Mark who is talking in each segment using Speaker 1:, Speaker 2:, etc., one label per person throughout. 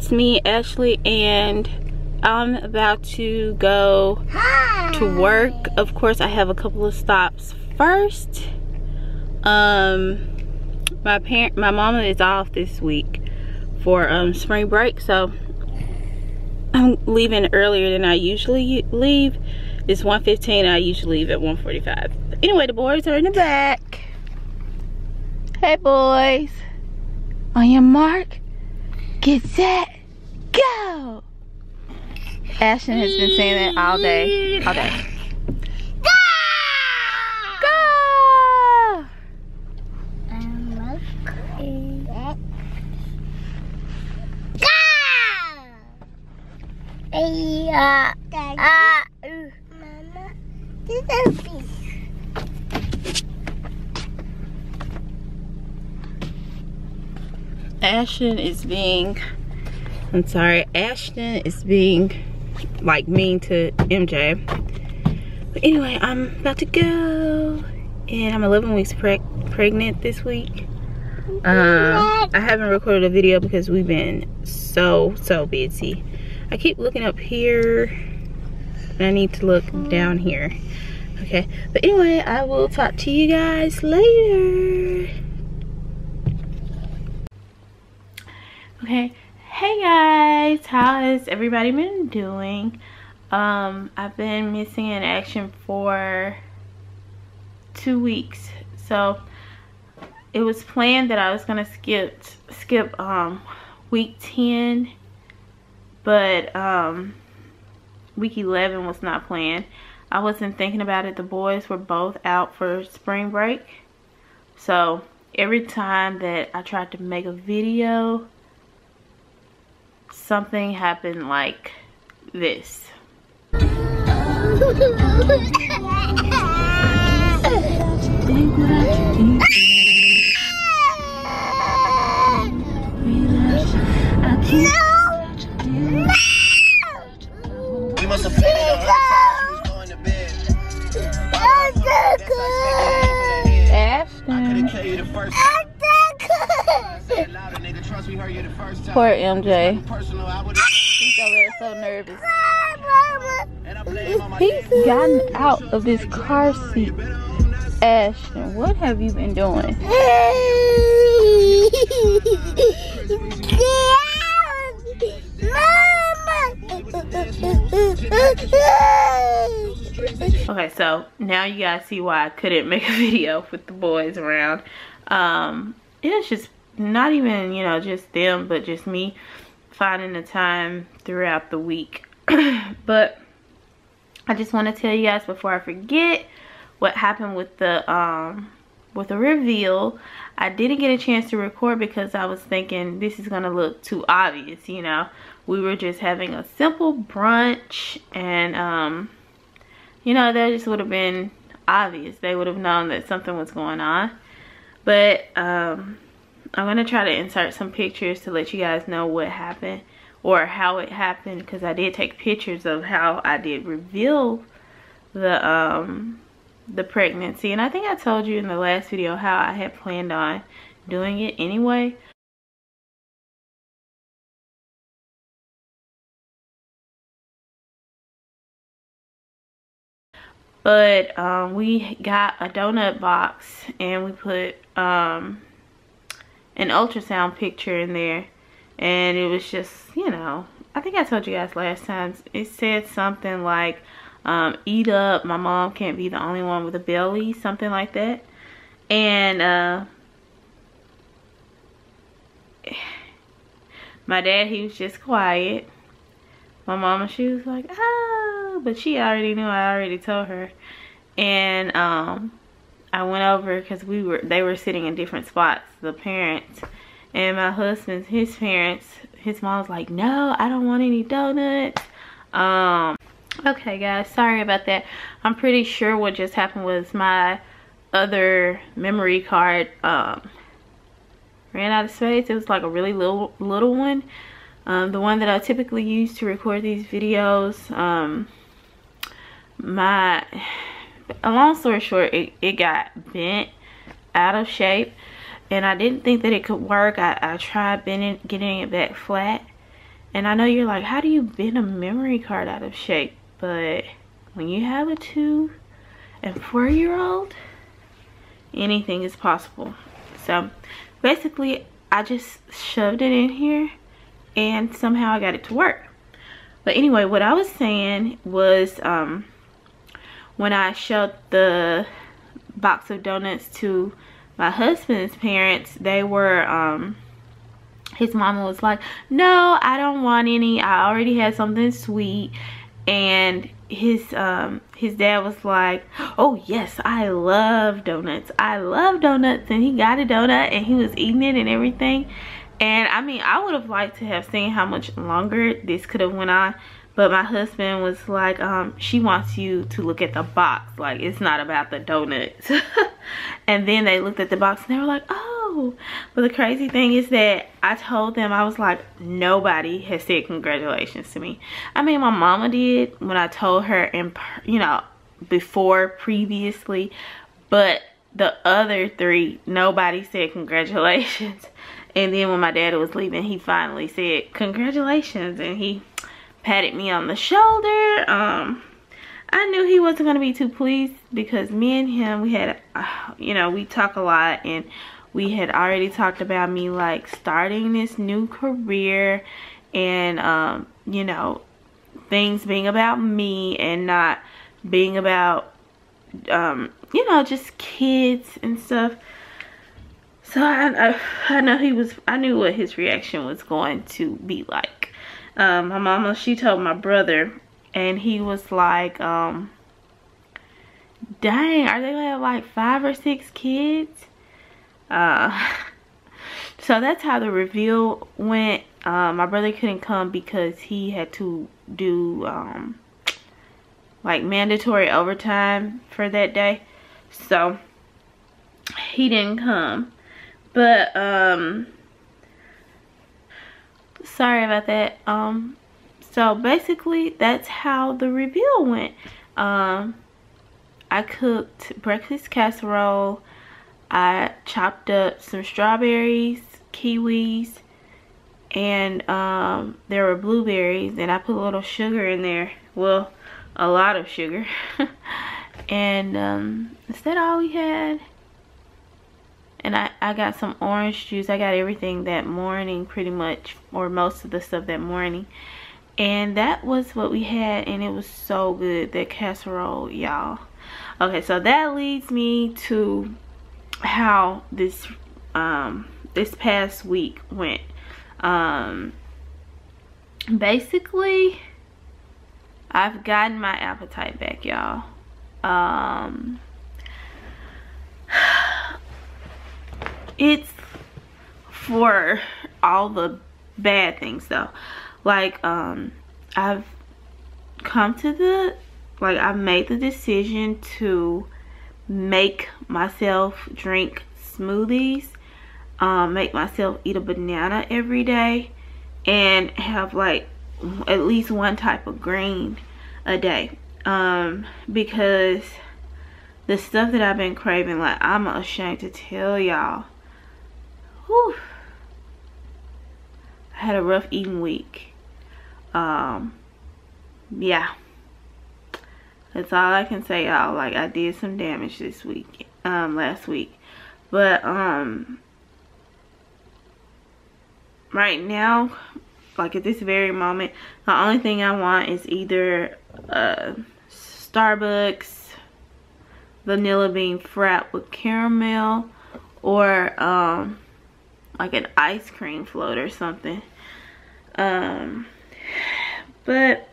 Speaker 1: It's me, Ashley, and I'm about to go Hi. to work. Of course, I have a couple of stops first. Um, my parent, my mama is off this week for um, spring break, so I'm leaving earlier than I usually leave. It's 1.15 I usually leave at 1.45. Anyway, the boys are in the back. Hey boys. On your mark, get set, go! Ashton has been saying that all day, all day. Go!
Speaker 2: Yeah. Uh, Mama, this is a
Speaker 1: Ashton is being, I'm sorry, Ashton is being like mean to MJ. But anyway, I'm about to go. And I'm 11 weeks preg pregnant this week. Um, I haven't recorded a video because we've been so, so busy. I keep looking up here. And I need to look down here. Okay, but anyway, I will talk to you guys later. okay hey guys. How has everybody been doing? Um i've been missing in action for two weeks. So it was planned that i was gonna skip skip um week 10 but um week 11 was not planned. I wasn't thinking about it. The boys were both out for spring break. So every time that i tried to make a video something happened like this. Poor MJ. He's so nervous. He's gotten out of this car seat. Ashton, what have you been doing? okay, so now you guys see why I couldn't make a video with the boys around. Um, it's just not even, you know, just them, but just me finding the time throughout the week. but I just want to tell you guys before I forget what happened with the um with the reveal. I didn't get a chance to record because I was thinking this is going to look too obvious, you know. We were just having a simple brunch and um you know, that just would have been obvious. They would have known that something was going on. But um I'm going to try to insert some pictures to let you guys know what happened or how it happened because I did take pictures of how I did reveal the um the pregnancy. And I think I told you in the last video how I had planned on doing it anyway. But um, we got a donut box and we put um, an ultrasound picture in there and it was just you know I think I told you guys last time it said something like um, eat up my mom can't be the only one with a belly something like that. And uh, my dad he was just quiet. My mama she was like oh but she already knew I already told her. And um I went over because we were they were sitting in different spots, the parents. And my husband's his parents, his mom's like, no, I don't want any donuts. Um okay guys, sorry about that. I'm pretty sure what just happened was my other memory card um ran out of space. It was like a really little little one. Um, the one that I typically use to record these videos. Um, my a long story short it, it got bent out of shape and I didn't think that it could work I, I tried bending getting it back flat And I know you're like, how do you bend a memory card out of shape? But when you have a two and four year old, anything is possible. So basically, I just shoved it in here and somehow I got it to work. But anyway, what I was saying was um, when I shoved the box of donuts to my husband's parents, they were, um, his mama was like, no, I don't want any. I already had something sweet. And his um his dad was like oh yes i love donuts i love donuts and he got a donut and he was eating it and everything and i mean i would have liked to have seen how much longer this could have went on but my husband was like um she wants you to look at the box like it's not about the donuts and then they looked at the box and they were like oh but the crazy thing is that I told them, I was like, nobody has said congratulations to me. I mean, my mama did when I told her, and you know, before previously, but the other three, nobody said congratulations. And then when my dad was leaving, he finally said congratulations, and he patted me on the shoulder. Um, I knew he wasn't going to be too pleased because me and him, we had, uh, you know, we talk a lot and we had already talked about me like starting this new career and um, you know things being about me and not being about um, you know just kids and stuff so I, I, I know he was I knew what his reaction was going to be like um, my mama she told my brother and he was like um dang are they gonna have like five or six kids uh, so that's how the reveal went. Uh, my brother couldn't come because he had to do um, like mandatory overtime for that day. So he didn't come. But um sorry about that. Um so basically that's how the reveal went. Um I cooked breakfast casserole I chopped up some strawberries, kiwis, and um, there were blueberries and I put a little sugar in there. Well, a lot of sugar. and um, is that all we had? And I, I got some orange juice. I got everything that morning pretty much, or most of the stuff that morning. And that was what we had and it was so good, that casserole, y'all. Okay, so that leads me to how this um this past week went um basically I've gotten my appetite back y'all um it's for all the bad things though. Like um I've come to the like I've made the decision to make myself drink smoothies um, make myself eat a banana every day and have like at least one type of green a day. Um, because the stuff that I've been craving like I'm ashamed to tell y'all I had a rough eating week um yeah that's all I can say, y'all. Like, I did some damage this week, um, last week. But, um, right now, like at this very moment, the only thing I want is either uh, Starbucks vanilla bean frap with caramel or um, like an ice cream float or something. Um, but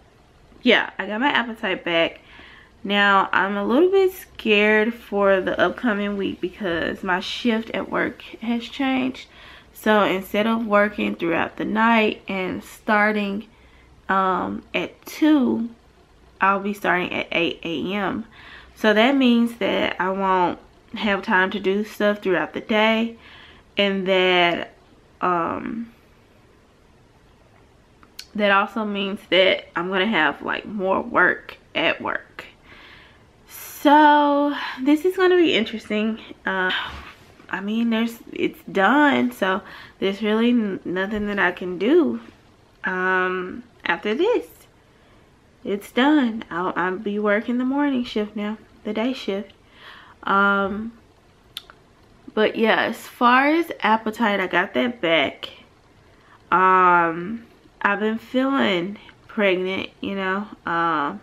Speaker 1: yeah, I got my appetite back. Now, I'm a little bit scared for the upcoming week because my shift at work has changed. So instead of working throughout the night and starting um, at 2, I'll be starting at 8 a.m. So that means that I won't have time to do stuff throughout the day and that um, that also means that I'm to have like more work at work so this is to be interesting uh, i mean there's it's done so there's really nothing that i can do um, after this, it's done. I'll, I'll be working the morning shift now, the day shift. Um, but yeah, as far as appetite, I got that back. Um, I've been feeling pregnant, you know. Um,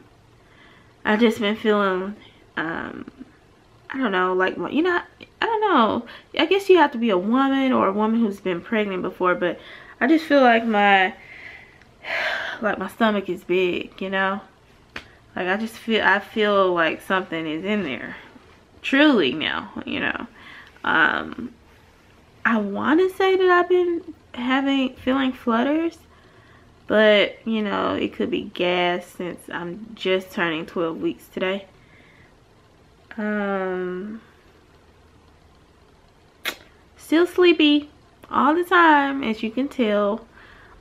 Speaker 1: I just been feeling, um, I don't know, like, you know, I don't know. I guess you have to be a woman or a woman who's been pregnant before, but I just feel like my, like my stomach is big, you know. Like I just feel, I feel like something is in there. Truly now, you know. Um, I want to say that I've been having, feeling flutters but you know it could be gas since i'm just turning 12 weeks today. Um still sleepy all the time as you can tell.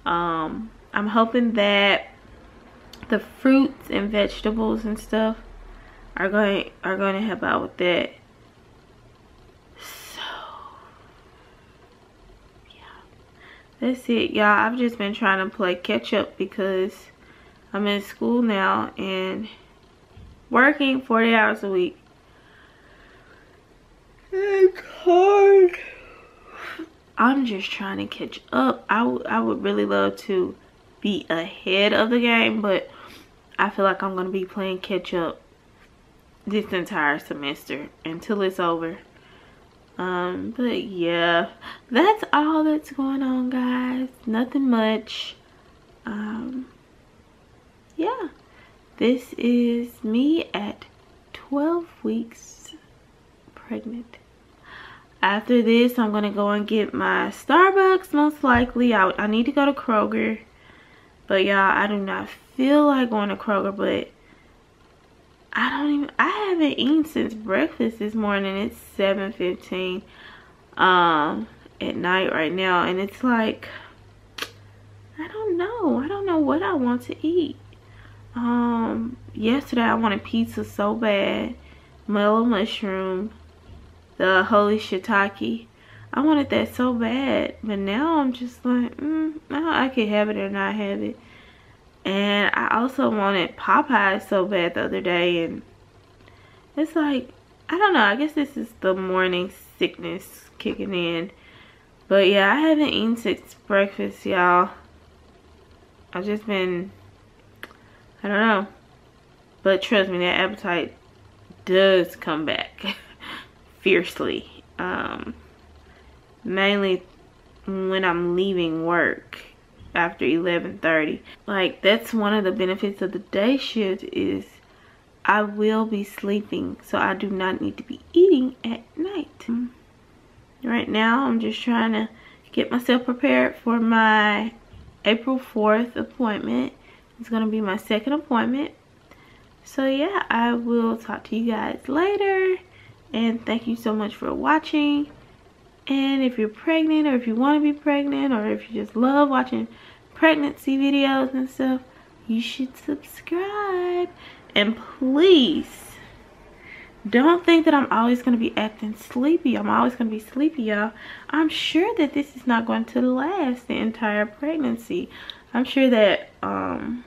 Speaker 1: Um i'm hoping that the fruits and vegetables and stuff are going are going to help out with that that's it y'all. I've just been trying to play catch up because i'm in school now and working 40 hours a week. It's hard i'm just trying to catch up. I, I would really love to be ahead of the game but i feel like i'm gonna be playing catch up this entire semester until it's over um but yeah that's all that's going on guys. Nothing much. Um yeah. This is me at 12 weeks pregnant. After this i'm gonna go and get my starbucks most likely. I, I need to go to kroger. But y'all i do not feel like going to kroger but I don't even I haven't eaten since breakfast this morning. It's 7:15 um at night right now and it's like I don't know. I don't know what I want to eat. Um yesterday I wanted pizza so bad. Mellow mushroom, the holy shiitake. I wanted that so bad, but now I'm just like, mm, I could have it or not have it. And I also wanted Popeyes so bad the other day. And it's like, I don't know. I guess this is the morning sickness kicking in. But yeah, I haven't eaten since breakfast, y'all. I've just been, I don't know. But trust me, that appetite does come back fiercely. Um, mainly when I'm leaving work after 11:30. Like that's one of the benefits of the day shift is I will be sleeping so I do not need to be eating at night. Mm. Right now I'm just trying to get myself prepared for my April 4th appointment. It's going to be my second appointment. So yeah, I will talk to you guys later. And thank you so much for watching. And if you're pregnant or if you want to be pregnant or if you just love watching pregnancy videos and stuff, you should subscribe. And please, don't think that I'm always going to be acting sleepy. I'm always going to be sleepy, y'all. I'm sure that this is not going to last the entire pregnancy. I'm sure that, um,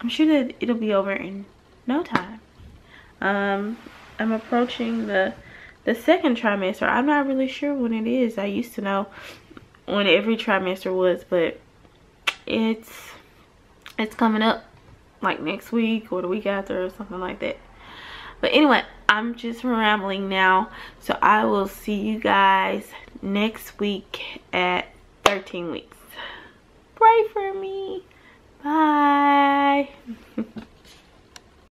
Speaker 1: I'm sure that it'll be over in no time. Um, I'm approaching the the second trimester i'm not really sure when it is. I used to know when every trimester was but it's it's coming up like next week or the week after or something like that. But anyway i'm just rambling now. So i will see you guys next week at 13 weeks. Pray for me. Bye.